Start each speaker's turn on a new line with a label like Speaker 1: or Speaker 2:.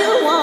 Speaker 1: you want.